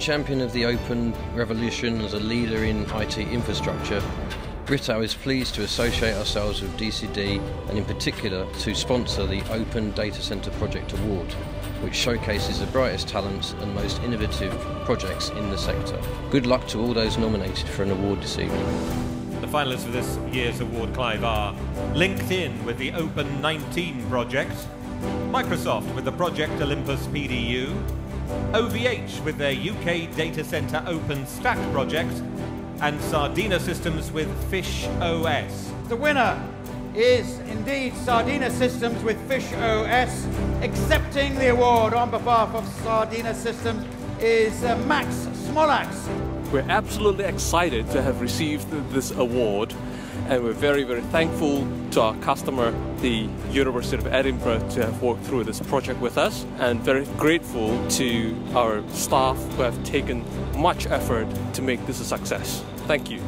champion of the open revolution, as a leader in IT infrastructure, Brito is pleased to associate ourselves with DCD and in particular to sponsor the Open Data Centre Project Award, which showcases the brightest talents and most innovative projects in the sector. Good luck to all those nominated for an award this evening. The finalists for this year's award, Clive, are LinkedIn with the Open 19 project, Microsoft with the Project Olympus PDU, OVH with their UK Data Centre OpenStack project, and Sardina Systems with Fish OS. The winner is indeed Sardina Systems with FishOS. Accepting the award on behalf of Sardina Systems is uh, Max Smolaks. We're absolutely excited to have received this award and we're very, very thankful to our customer, the University of Edinburgh, to have worked through this project with us, and very grateful to our staff who have taken much effort to make this a success. Thank you.